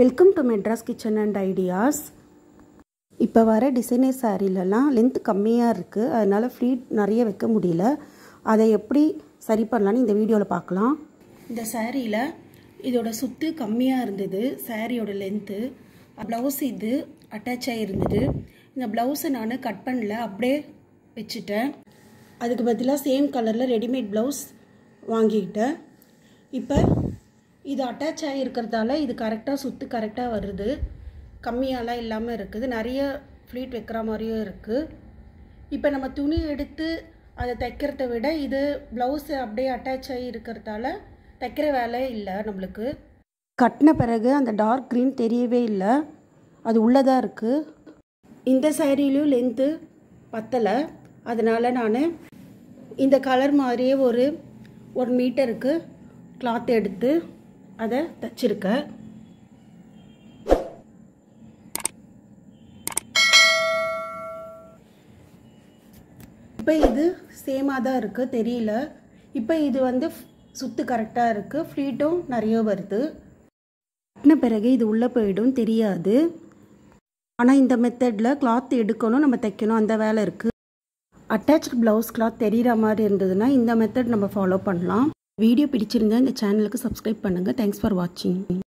Welcome to Madras kitchen and ideas இப்போ வர designer சாரீலலாம் length கம்மியாக இருக்குது அதனால் ஃப்ரீ நிறைய வைக்க முடியல. அதை எப்படி சரி பண்ணலான்னு இந்த வீடியோவில் பார்க்கலாம். இந்த சாரியில் இதோட சுத்து கம்மியாக இருந்தது. சாரியோட லென்த்து ப்ளவுஸ் இது அட்டாச் ஆகிருந்தது இந்த ப்ளவுஸை நான் கட் பண்ணல. அப்படியே வச்சுட்டேன். அதுக்கு பதிலாக சேம் கலரில் ரெடிமேட் ப்ளவுஸ் வாங்கிக்கிட்டேன். இப்போ இது அட்டாச் ஆகிருக்கிறதால இது கரெக்டாக சுற்று கரெக்டாக வருது. கம்மியாலாம் இல்லாமல் இருக்குது. நிறைய ஃப்ளீட் வைக்கிற மாதிரியும் இருக்குது இப்போ நம்ம துணி எடுத்து அதை தைக்கிறத விட இது ப்ளவுஸு அப்படியே அட்டாச் ஆகி இருக்கிறதால தைக்கிற வேலை இல்லை நம்மளுக்கு. கட்டின பிறகு அந்த டார்க் க்ரீன் தெரியவே இல்லை. அது உள்ளதாக இருக்குது இந்த சேரீலையும் லென்த்து பத்தலை. அதனால் நான் இந்த கலர் மாதிரியே ஒரு ஒரு மீட்டருக்கு கிளாத் எடுத்து அதை தைச்சிருக்கேன் இப்போ இது சேமாக தான் இருக்குது தெரியல. இப்போ இது வந்து சுத்து கரெக்டாக இருக்குது ஃப்ளீட்டும் நிறைய வருது. கட்டின பிறகு இது உள்ளே போயிடும் தெரியாது. ஆனால் இந்த மெத்தடில் கிளாத் எடுக்கணும் நம்ம தைக்கணும் அந்த வேலை இருக்குது அட்டாச்டு ப்ளவுஸ் கிளாத் தெரிகிற மாதிரி இருந்ததுன்னா இந்த மெத்தட் நம்ம ஃபாலோ பண்ணலாம். வீடியோ பிடிச்சிருந்தா இந்த சேனலுக்கு சப்ஸ்கிரைப் பண்ணுங்கள் தேங்க்ஸ் ஃபார் வாட்சிங்